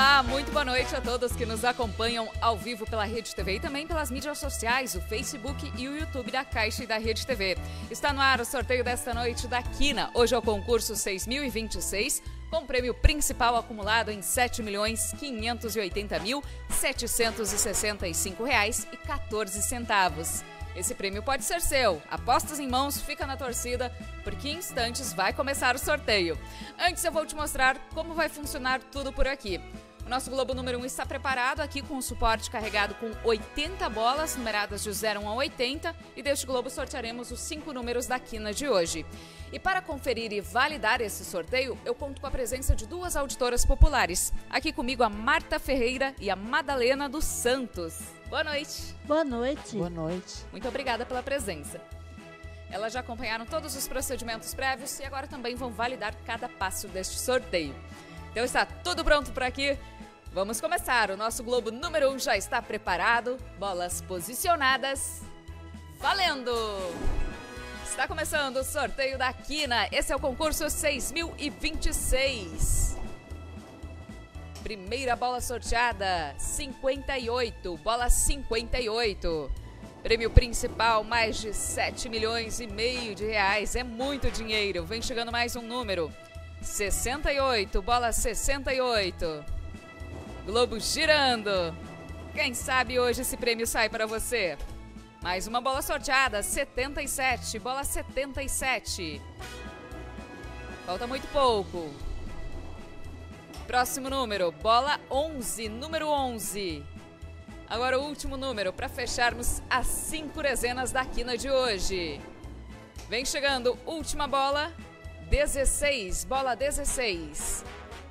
Olá, muito boa noite a todos que nos acompanham ao vivo pela Rede TV e também pelas mídias sociais, o Facebook e o YouTube da Caixa e da Rede TV. Está no ar o sorteio desta noite da Quina. Hoje é o concurso 6026, com prêmio principal acumulado em 7.580.765 reais e 14 centavos. Esse prêmio pode ser seu. Apostas em mãos, fica na torcida, porque em instantes vai começar o sorteio. Antes eu vou te mostrar como vai funcionar tudo por aqui. O nosso Globo número 1 está preparado aqui com o suporte carregado com 80 bolas, numeradas de 0 a 80, e deste Globo sortearemos os cinco números da quina de hoje. E para conferir e validar esse sorteio, eu conto com a presença de duas auditoras populares. Aqui comigo a Marta Ferreira e a Madalena dos Santos. Boa noite. Boa noite. Boa noite. Muito obrigada pela presença. Elas já acompanharam todos os procedimentos prévios e agora também vão validar cada passo deste sorteio. Então está tudo pronto por aqui. Vamos começar. O nosso Globo número 1 um já está preparado. Bolas posicionadas. Valendo! Está começando o sorteio da Quina. Esse é o concurso 6026. Primeira bola sorteada, 58, bola 58. Prêmio principal, mais de 7 milhões e meio de reais. É muito dinheiro. Vem chegando mais um número. 68, bola 68. Globo girando. Quem sabe hoje esse prêmio sai para você? Mais uma bola sorteada, 77, bola 77. Falta muito pouco. Próximo número, bola 11, número 11. Agora o último número para fecharmos as cinco dezenas da quina de hoje. Vem chegando, última bola, 16, bola 16.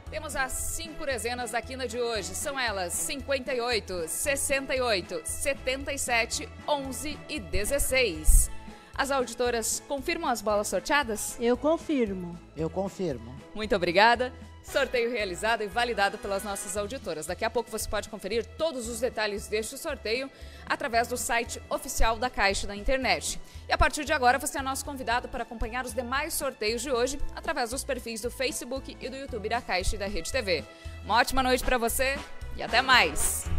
Temos as cinco dezenas da quina de hoje. São elas 58, 68, 77, 11 e 16. As auditoras confirmam as bolas sorteadas? Eu confirmo. Eu confirmo. Muito obrigada. Sorteio realizado e validado pelas nossas auditoras. Daqui a pouco você pode conferir todos os detalhes deste sorteio através do site oficial da Caixa da internet. E a partir de agora você é nosso convidado para acompanhar os demais sorteios de hoje através dos perfis do Facebook e do YouTube da Caixa e da Rede TV. Uma ótima noite para você e até mais!